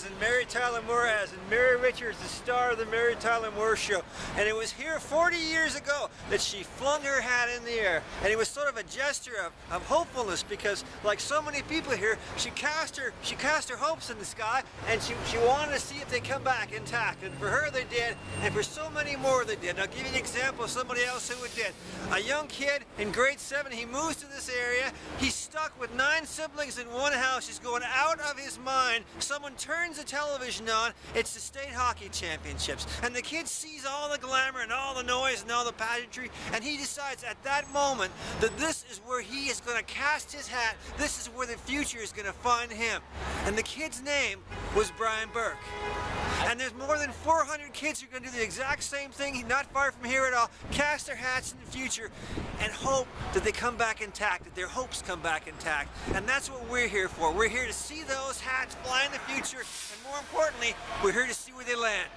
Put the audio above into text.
As in Mary Tyler Moore, as and Mary Richards, the star of the Mary Tyler Moore Show. And it was here 40 years ago that she flung her hat in the air. And it was sort of a gesture of, of hopefulness because, like so many people here, she cast her she cast her hopes in the sky and she, she wanted to see if they come back intact. And for her they did, and for so many more they did. I'll give you an example of somebody else who did. A young kid in grade 7, he moves to this area. He's stuck with nine siblings in one house. He's going out of his mind. Someone turns the television on. It's the state hockey championships. And the kid sees all the glamour and all the noise and all the pageantry. And he decides at that moment that this is where he is going to cast his hat. This is where the future is going to find him. And the kid's name was Brian Burke. There's more than 400 kids who are going to do the exact same thing, not far from here at all, cast their hats in the future and hope that they come back intact, that their hopes come back intact. And that's what we're here for. We're here to see those hats fly in the future, and more importantly, we're here to see where they land.